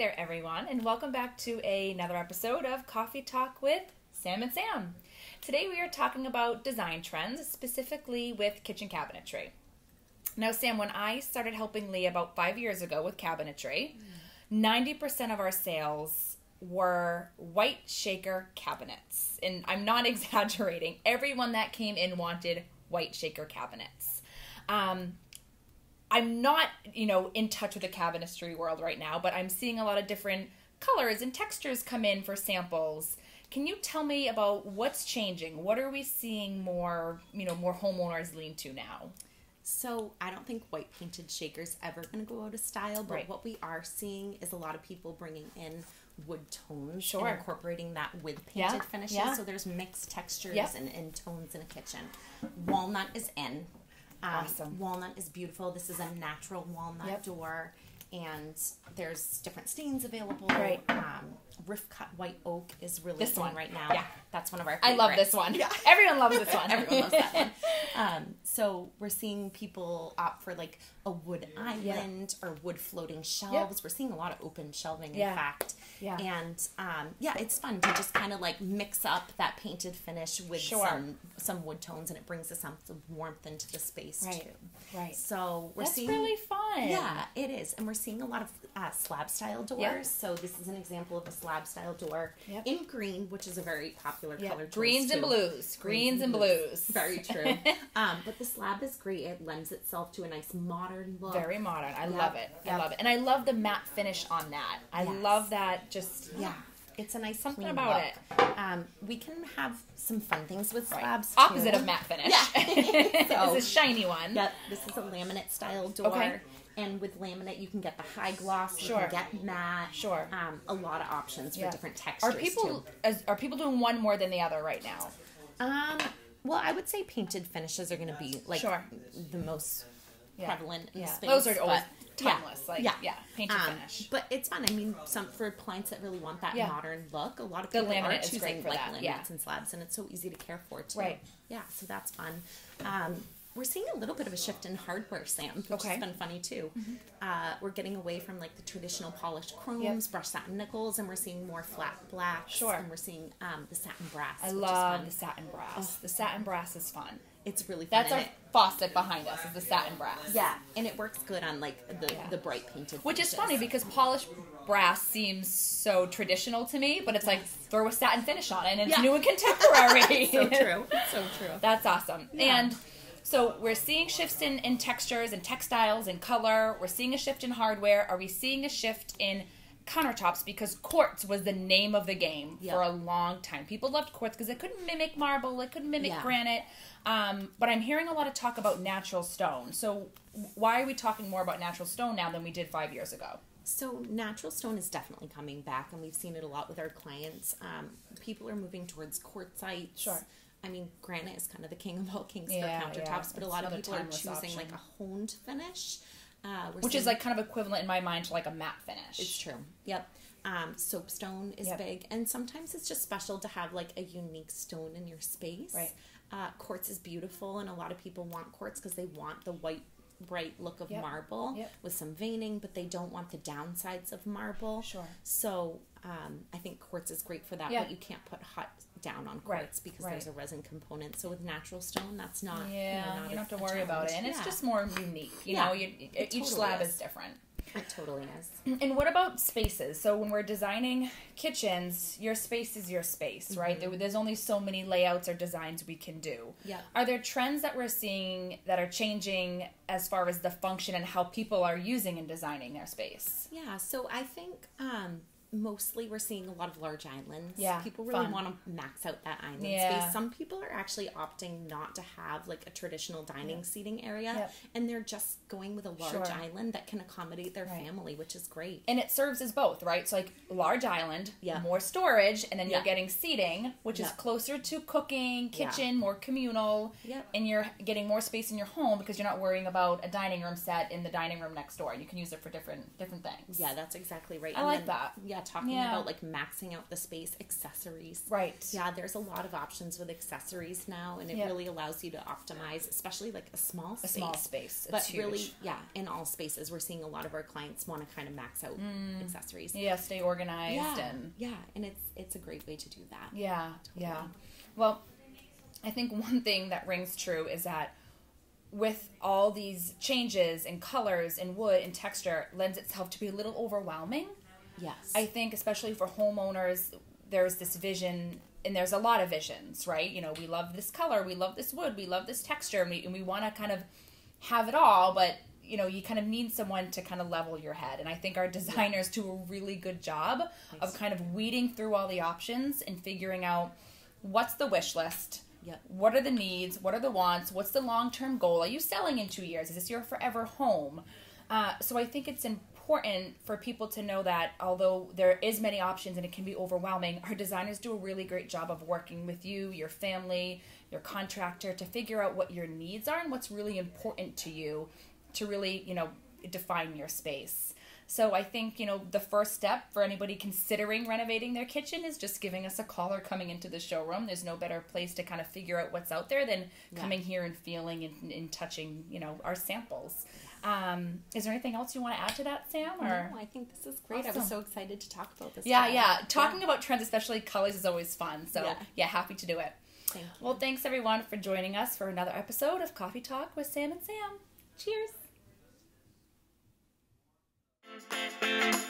and welcome back to another episode of Coffee Talk with Sam and Sam. Today we are talking about design trends, specifically with kitchen cabinetry. Now, Sam, when I started helping Lee about five years ago with cabinetry, 90% of our sales were white shaker cabinets. And I'm not exaggerating. Everyone that came in wanted white shaker cabinets. Um, I'm not, you know, in touch with the cabinetry world right now, but I'm seeing a lot of different colors and textures come in for samples. Can you tell me about what's changing? What are we seeing more, you know, more homeowners lean to now? So I don't think white painted shakers ever going to go out of style, but Right. what we are seeing is a lot of people bringing in wood tones Sure. and incorporating that with painted Yeah, finishes. yeah. So there's mixed textures and, and tones in a kitchen. Walnut is in. Um, Awesome. Walnut is beautiful. This is a natural walnut Yep. door, and there's different stains available. Right. Um, Rift cut white oak is really This one. right now. Yeah. that's one of our. I love this one. Yeah. Everyone loves this one. Everyone loves that one. Um, so we're seeing people opt for like a wood island or wood floating shelves. We're seeing a lot of open shelving, Yeah. in fact. Yeah. And um, yeah, it's fun to just kind of like mix up that painted finish with Sure. some some wood tones, and it brings a sense of warmth into the space Right. too. Right. So we're That's seeing really fun. yeah, it is. And we're seeing a lot of uh, slab style doors. Yeah. So this is an example of a slab style door Yep. in green, which is a very popular Yeah. color. Greens and blues. Greens and blues. Very true. um, but the slab is great. It lends itself to a nice modern look. Very modern. I love it. I love it. And I love the matte finish on that. I Yes. love that just yeah. It's a nice Something clean about look. Um, we can have some fun things with right. slabs. opposite too. of matte finish. Yeah. So- this is a shiny one. Yep, this is a laminate style door. Okay. And with laminate, you can get the high gloss. Sure. You can get matte. Sure. Um, a lot of options for Yeah. different textures. Are people as, are people doing one more than the other right now? Um, well, I would say painted finishes are going to be like Sure. the most Yeah. prevalent in Yeah. space. Those are always timeless. Like yeah, painted Um, finish. But it's fun. I mean, some for clients that really want that Yeah. modern look, a lot of people are choosing like that, laminates yeah. and slabs, and it's so easy to care for too. Right. Yeah, so that's fun. Um, we're seeing a little bit of a shift in hardware, Sam, which Okay. Mm-hmm. has been funny too. Uh, we're getting away from like the traditional polished chromes, brushed satin nickels, and we're seeing more flat blacks. Sure. And we're seeing um, the satin brass. I love the satin brass. The satin brass is fun. It's really fun. That's our it- faucet behind us. Is the satin brass. yeah, and it works good on like the Yeah. the bright painted. Which is funny because polished brass seems so traditional to me, but it's like throw a satin finish on it and it's Yeah. new and contemporary. so true. So true. That's awesome. Yeah. And so we're seeing shifts in, in textures and textiles and color. We're seeing a shift in hardware. Are we seeing a shift in countertops? Because quartz was the name of the game Yep. for a long time. People loved quartz because it couldn't mimic marble, it couldn't mimic Yeah. granite. Um, but I'm hearing a lot of talk about natural stone. So why are we talking more about natural stone now than we did five years ago? So natural stone is definitely coming back, and we've seen it a lot with our clients. Um, people are moving towards quartzite. Sure. I mean, granite is kind of the king of all kings Yeah, for countertops, yeah. but a lot of people are choosing like option. a honed finish, uh, Which is like kind of equivalent in my mind to like a matte finish. It's true. Yep. Um, soapstone is Yep. big, and sometimes it's just special to have like a unique stone in your space. Right. Uh, quartz is beautiful, and a lot of people want quartz because they want the white, bright look of Yep. marble Yep. with some veining, but they don't want the downsides of marble. Sure. So um, I think quartz is great for that, Yeah. but you can't put hot down on Right, quartz because right. there's a resin component. So with natural stone, that's not. you know, Yeah, not you don't have to worry about it, and it's just more unique. You Yeah, know, you, it each totally slab is. is different. it totally is. And what about spaces? So when we're designing kitchens, your space is your space, right? Mm-hmm. There, there's only so many layouts or designs we can do. Yeah. Are there trends that we're seeing that are changing as far as the function and how people are using and designing their space? Yeah, so I think um, mostly we're seeing a lot of large islands. Yeah, people really fun. want to max out that island Yeah. space. Some people are actually opting not to have like a traditional dining seating area, Yep. and they're just going with a large Sure. island that can accommodate their Right. family, which is great. And it serves as both, right? So like large island, Yeah. more storage, and then you're getting seating, which is closer to cooking, Yeah. kitchen, more communal, Yep. and you're getting more space in your home because you're not worrying about a dining room set in the dining room next door. You can use it for different different things. Yeah, that's exactly right. I And like then- that. Yeah, yeah, talking Yeah. about like maxing out the space, accessories. Right. Yeah, there's a lot of options with accessories now, and it really allows you to optimize, especially like a small space. A small space. It's But huge. really, yeah, in all spaces, we're seeing a lot of our clients want to kind of max out accessories. Mm. Yeah, stay organized yeah, and yeah, and it's it's a great way to do that. Yeah, yeah. Well, I think one thing that rings true is that with all these changes in colors and wood and texture lends itself to be a little overwhelming. Yes, I think especially for homeowners there's this vision and there's a lot of visions, right? You know, we love this color, we love this wood, we love this texture and we, and we want to kind of have it all, but you know, you kind of need someone to kind of level your head. And I think our designers do a really good job of kind of weeding through all the options and figuring out what's the wish list. Yep. What are the needs? What are the wants? What's the long term goal? Are you selling in two years? Is this your forever home? Uh, so I think it's important for people to know that although there is many options and it can be overwhelming, our designers do a really great job of working with you, your family, your contractor to figure out what your needs are and what's really important to you to really, you know, define your space. So I think, you know, the first step for anybody considering renovating their kitchen is just giving us a call or coming into the showroom. There's no better place to kind of figure out what's out there than Yeah. coming here and feeling and, and touching, you know, our samples. Um, is there anything else you want to add to that, Sam? Or no, I think this is great. I was so excited to talk about this. yeah, today. yeah. Talking about trends, especially colors, is always fun. So Yeah. yeah, happy to do it. Thank. Well, thanks everyone for joining us for another episode of Coffee Talk with Sam and Sam. Cheers. Thank you.